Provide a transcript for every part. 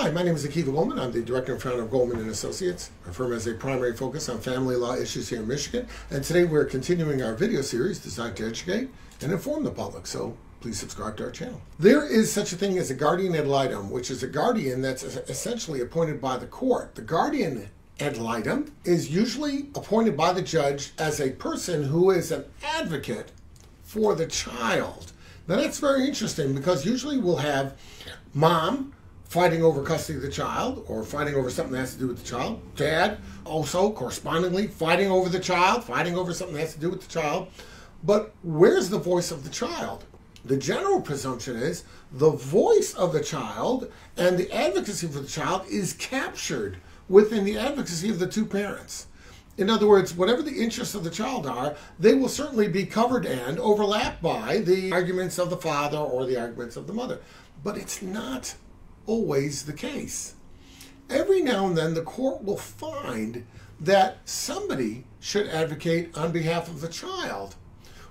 Hi, my name is Akiva Goldman. I'm the director and founder of Goldman and Associates. Our firm has a primary focus on family law issues here in Michigan, and today we're continuing our video series designed to educate and inform the public. So please subscribe to our channel. There is such a thing as a guardian ad litem, which is a guardian that's essentially appointed by the court. The guardian ad litem is usually appointed by the judge as a person who is an advocate for the child. Now that's very interesting because usually we'll have mom fighting over custody of the child or fighting over something that has to do with the child. Dad also correspondingly fighting over the child, fighting over something that has to do with the child. But where's the voice of the child? The general presumption is the voice of the child and the advocacy for the child is captured within the advocacy of the two parents. In other words, whatever the interests of the child are, they will certainly be covered and overlapped by the arguments of the father or the arguments of the mother. But it's not always the case. Every now and then, the court will find that somebody should advocate on behalf of the child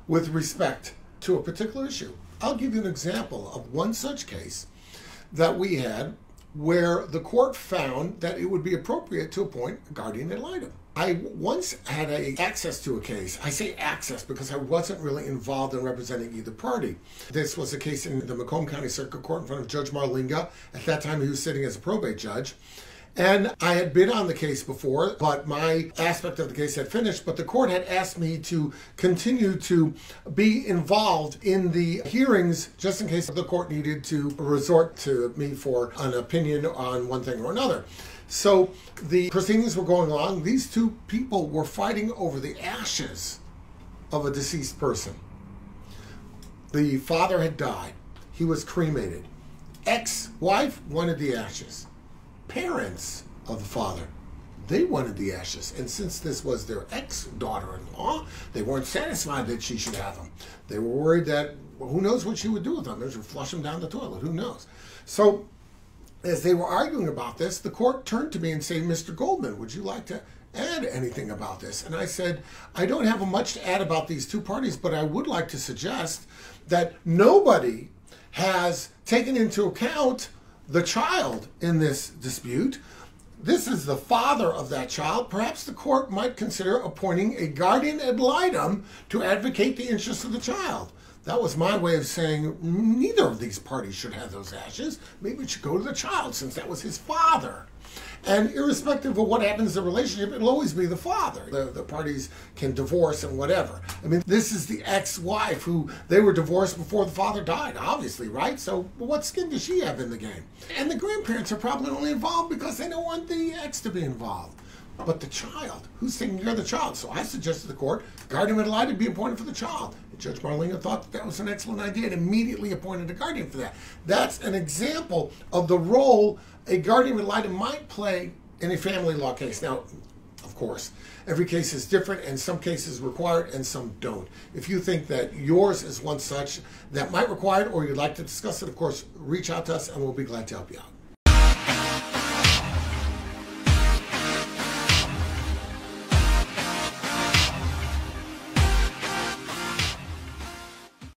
with respect to a particular issue. I'll give you an example of one such case that we had where the court found that it would be appropriate to appoint a guardian ad litem. I once had a, access to a case. I say access because I wasn't really involved in representing either party. This was a case in the Macomb County Circuit Court in front of Judge Marlinga. At that time, he was sitting as a probate judge. And I had been on the case before, but my aspect of the case had finished. But the court had asked me to continue to be involved in the hearings just in case the court needed to resort to me for an opinion on one thing or another. So the proceedings were going along. These two people were fighting over the ashes of a deceased person. The father had died, he was cremated. Ex wife wanted the ashes. Parents of the father they wanted the ashes. And since this was their ex daughter in law, they weren't satisfied that she should have them. They were worried that well, who knows what she would do with them. They would flush them down the toilet. Who knows? So as they were arguing about this, the court turned to me and said, Mr. Goldman, would you like to add anything about this? And I said, I don't have much to add about these two parties, but I would like to suggest that nobody has taken into account the child in this dispute. This is the father of that child. Perhaps the court might consider appointing a guardian ad litem to advocate the interests of the child. That was my way of saying neither of these parties should have those ashes. Maybe it should go to the child since that was his father. And irrespective of what happens in the relationship, it'll always be the father. The, the parties can divorce and whatever. I mean, this is the ex wife who they were divorced before the father died, obviously, right? So, what skin does she have in the game? And the grandparents are probably only involved because they don't want the ex to be involved but the child. Who's taking care of the child? So I suggested the court, guardian ad litem be appointed for the child. And Judge Marlinga thought that, that was an excellent idea and immediately appointed a guardian for that. That's an example of the role a guardian ad litem might play in a family law case. Now, of course, every case is different and some cases require it and some don't. If you think that yours is one such that might require it or you'd like to discuss it, of course, reach out to us and we'll be glad to help you out.